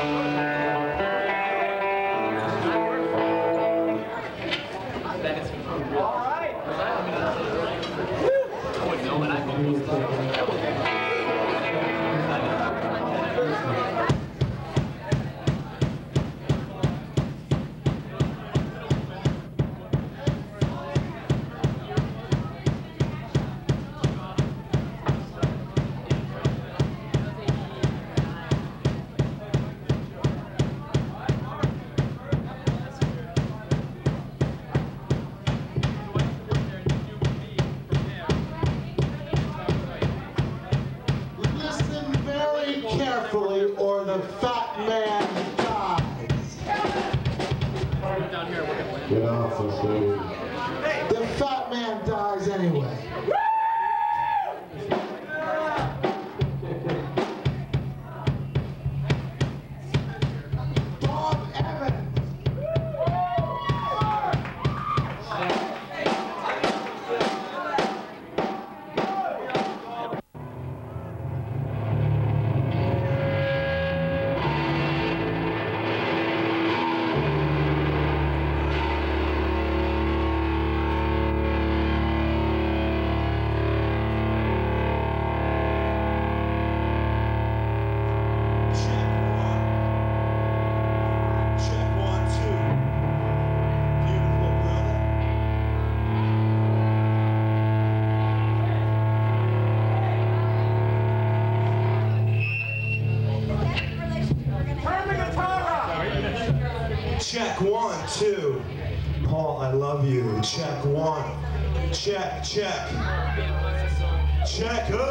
Listen Check, check. Check!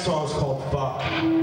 Song's called Fuck.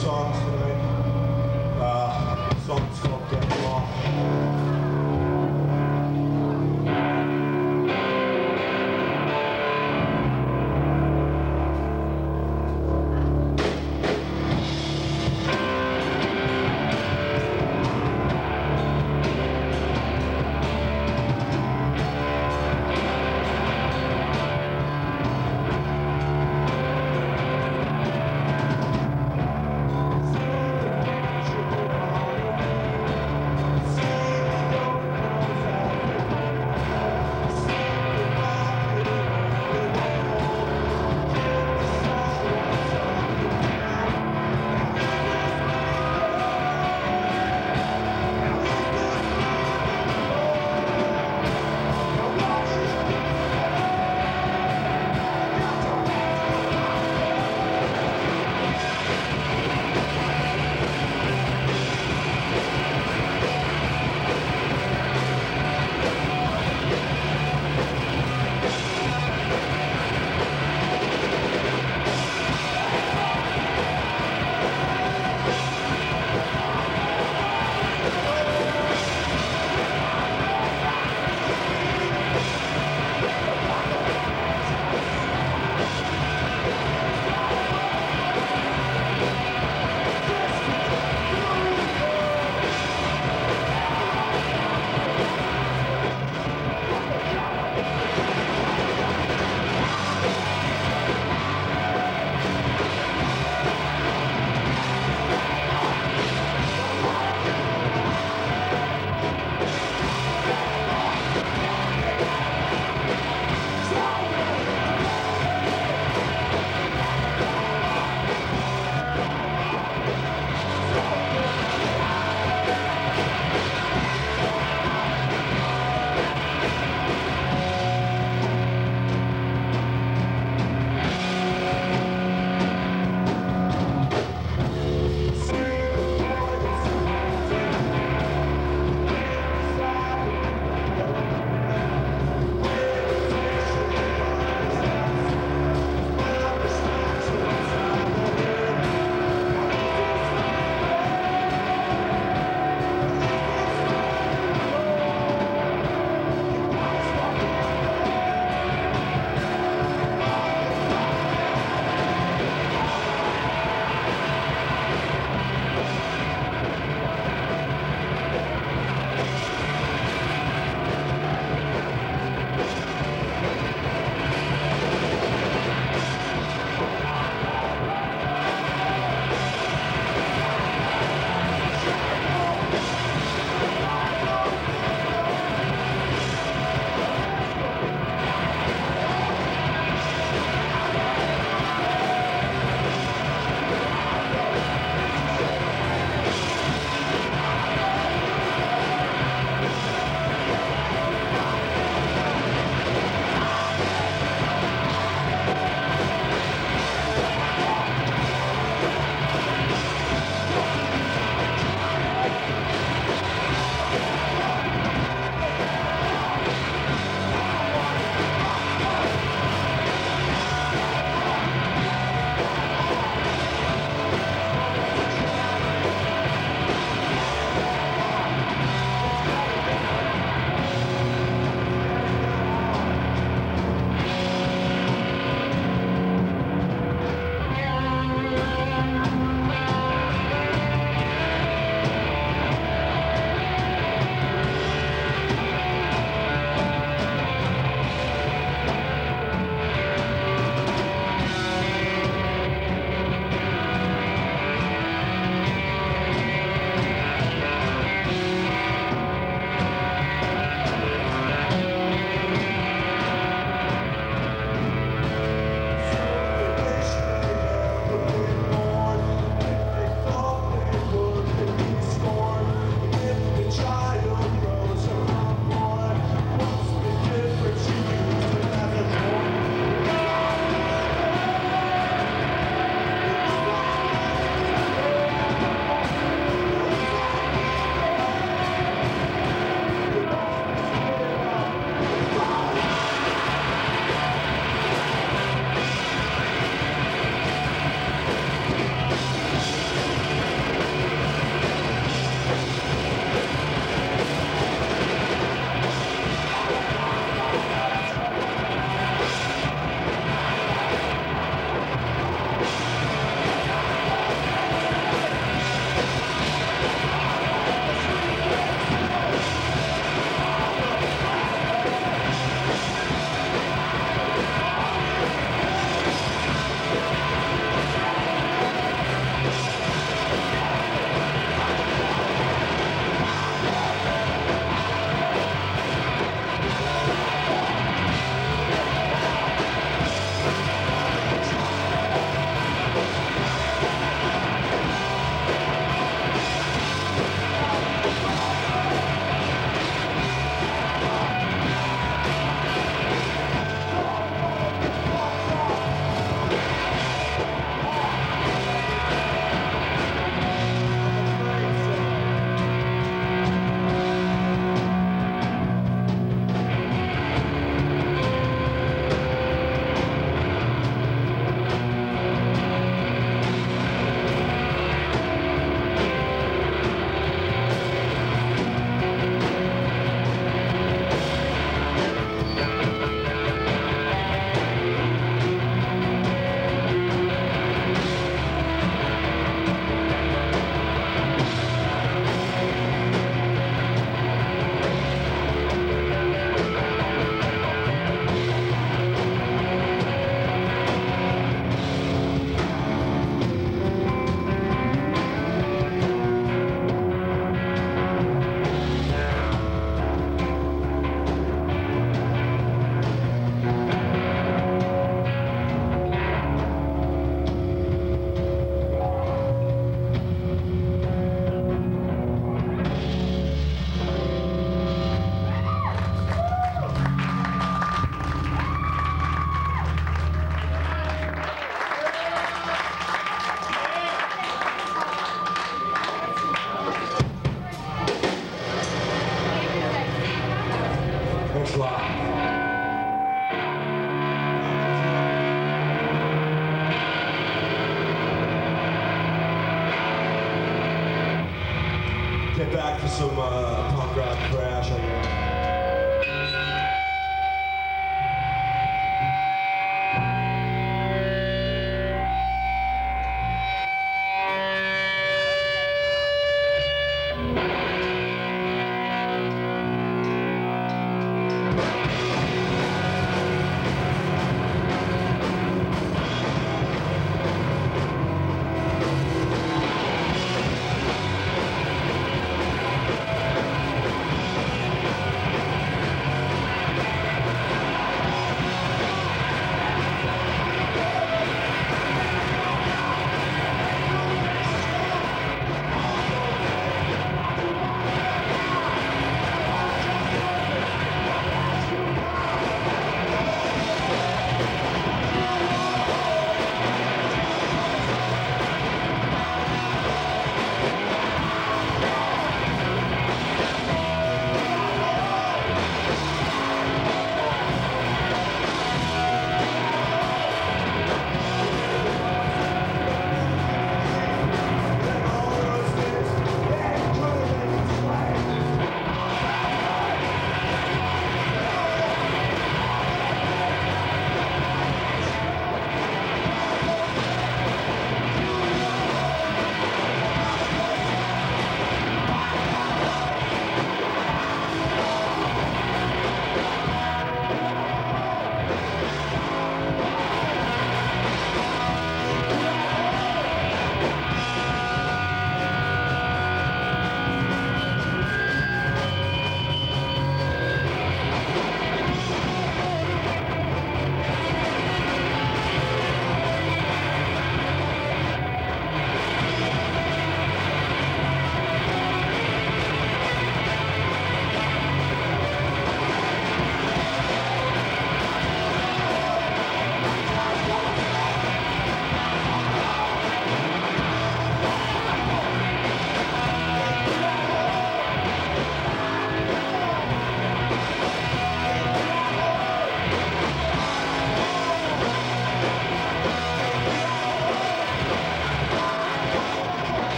Songs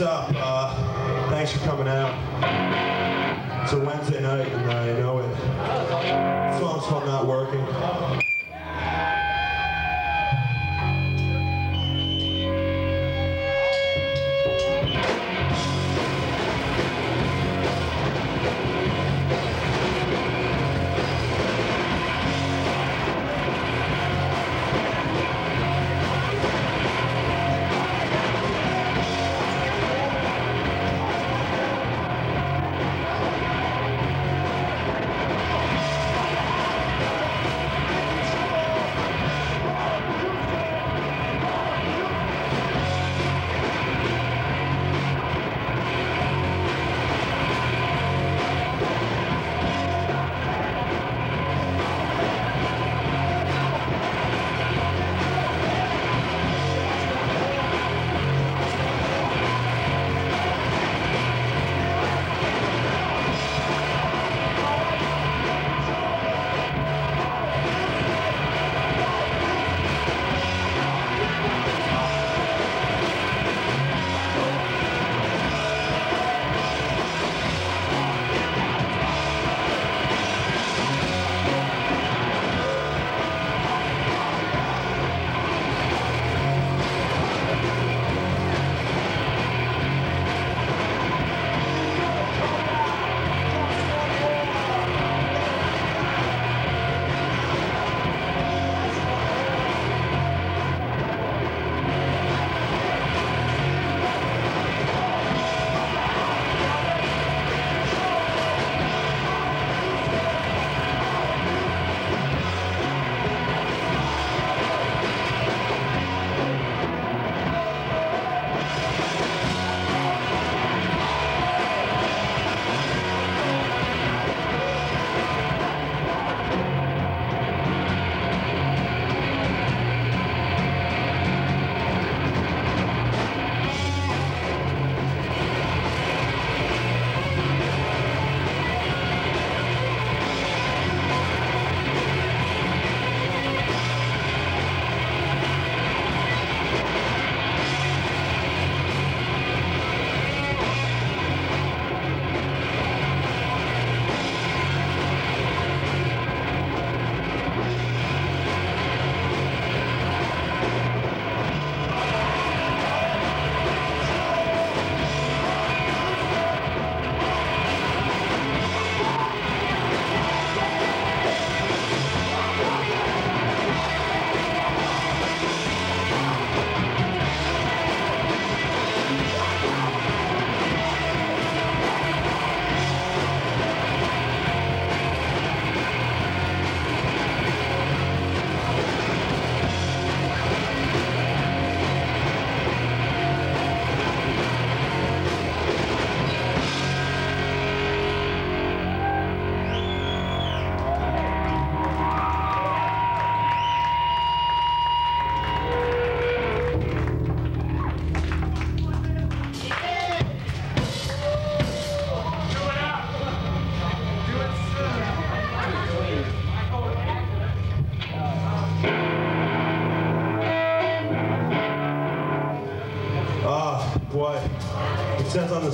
what's up? Uh, thanks for coming out.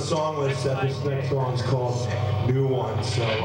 Song list that this next song is called New One, so uh,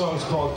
This song is called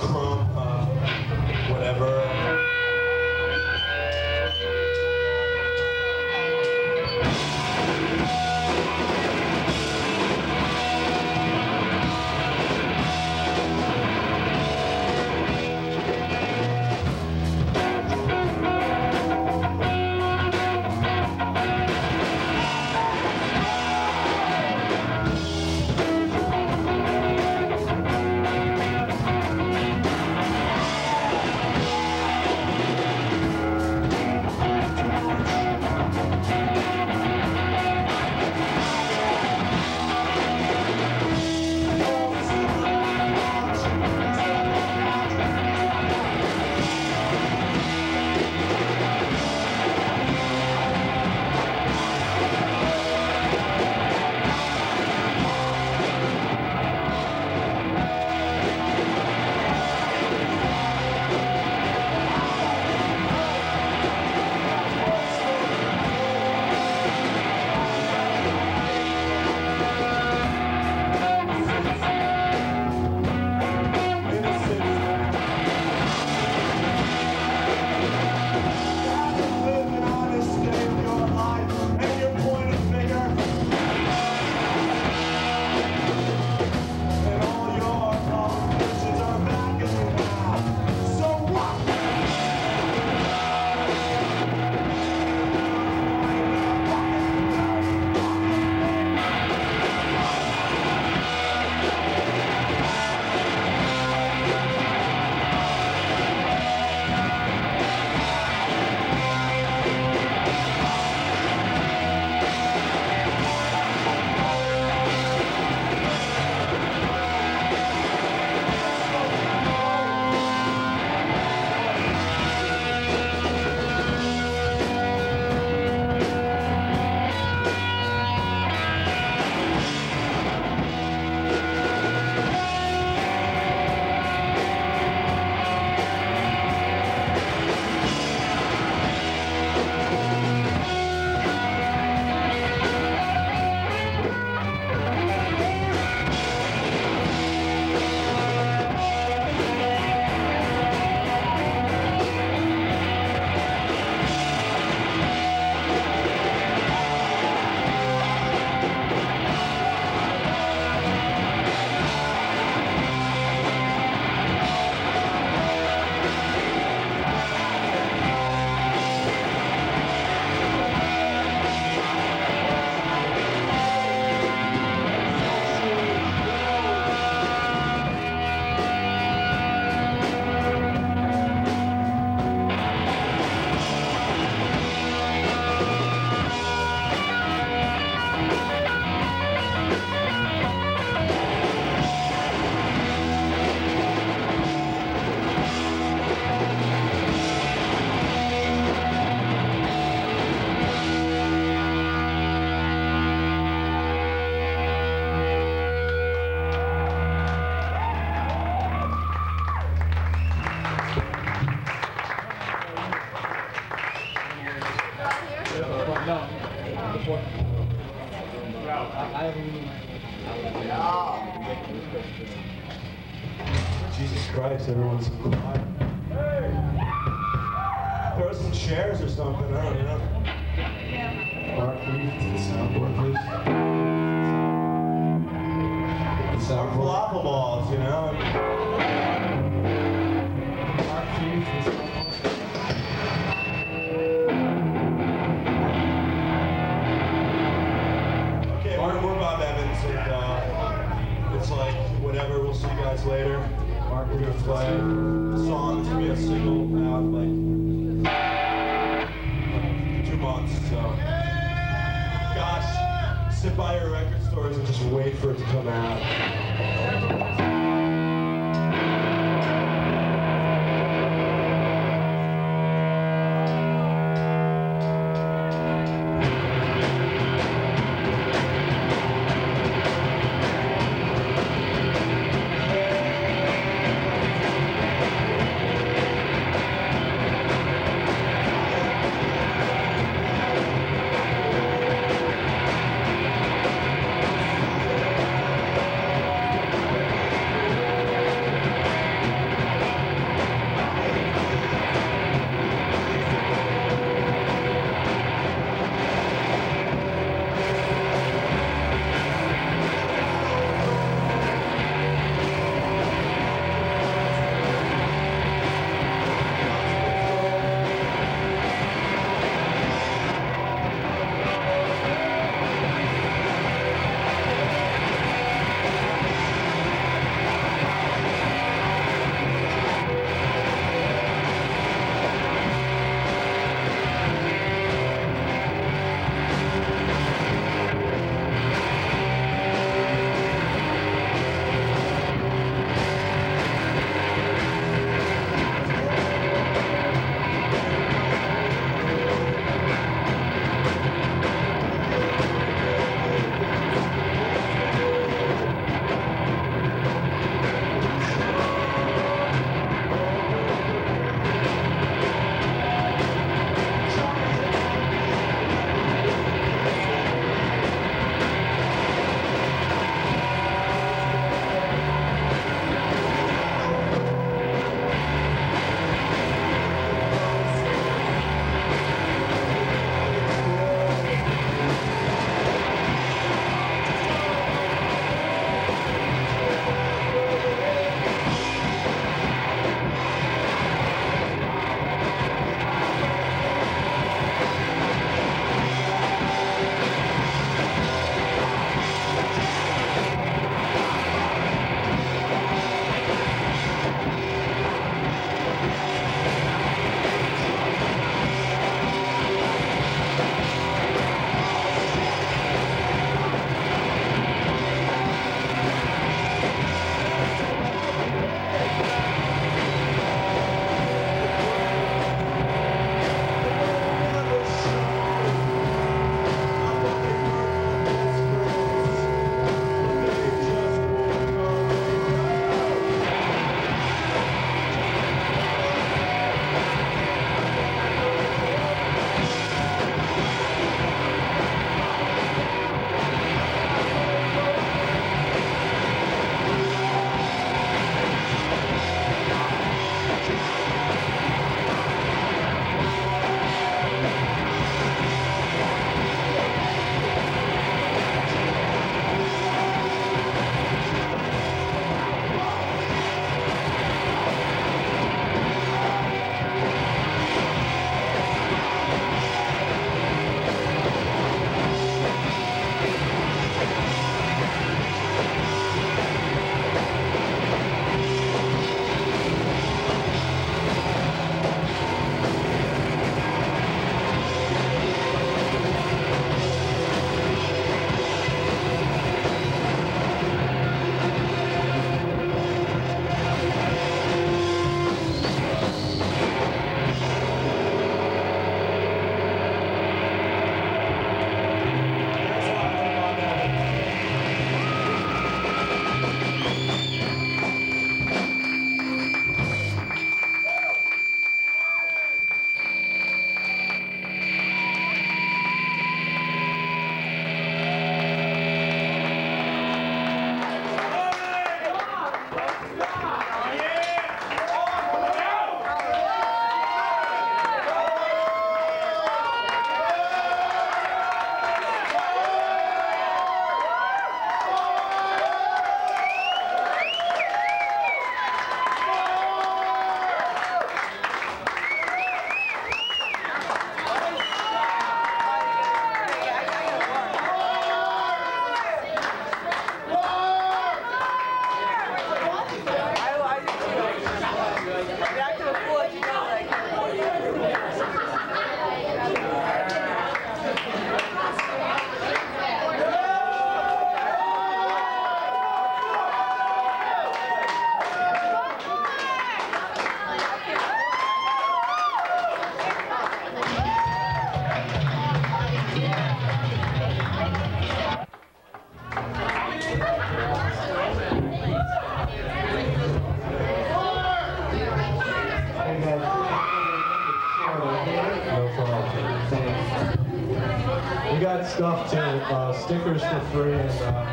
Uh, stickers for free and uh,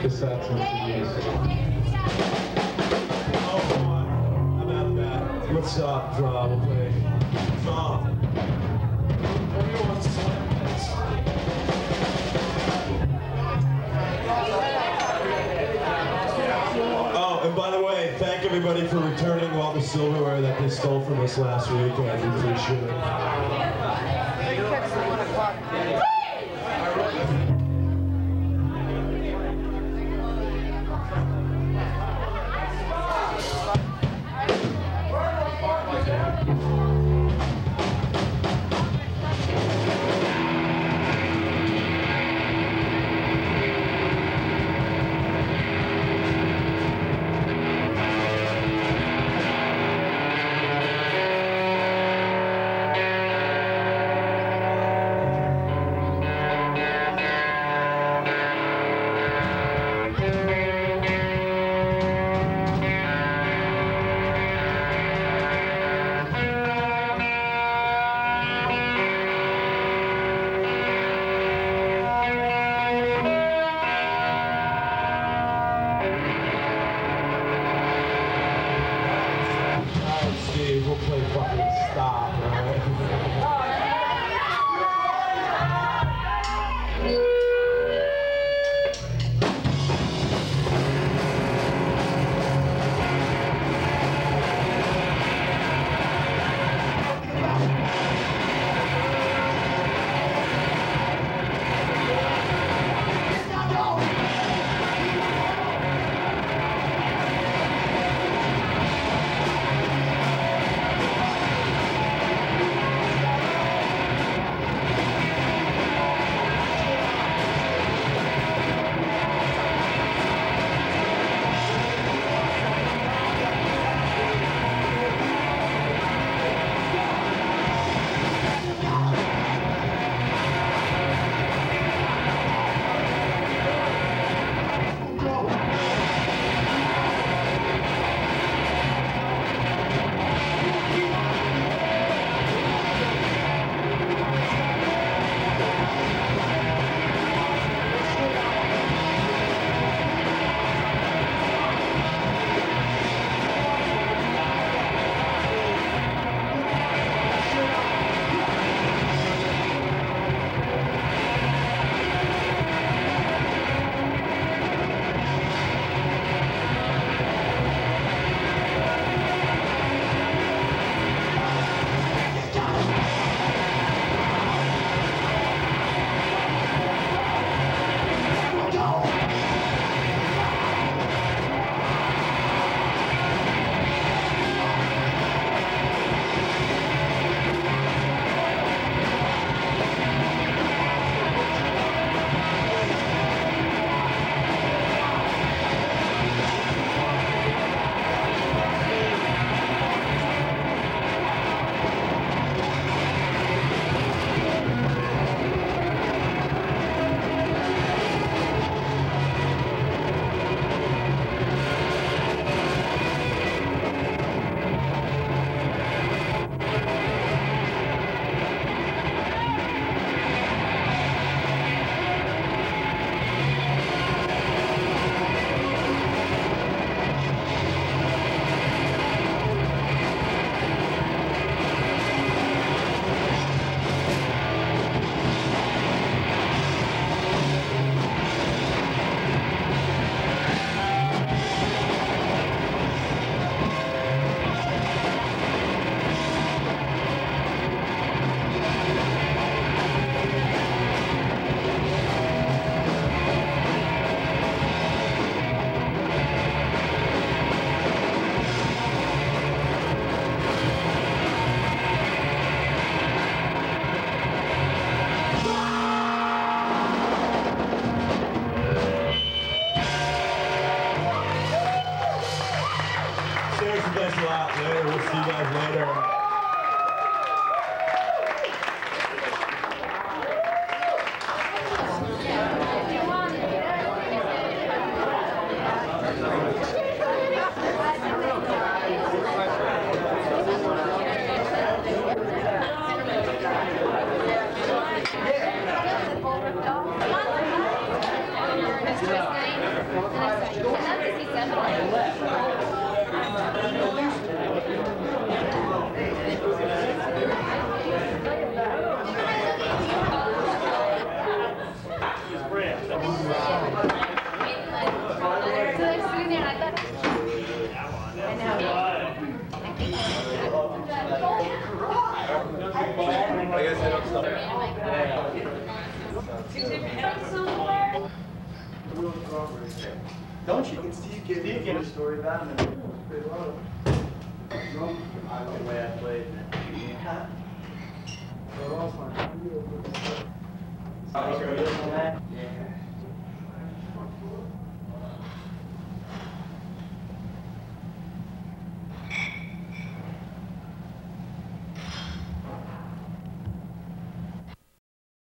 cassettes and CDs. Oh? What's up, uh, we'll play song. Oh, and by the way, thank everybody for returning all the silverware that they stole from us last week. I appreciate it.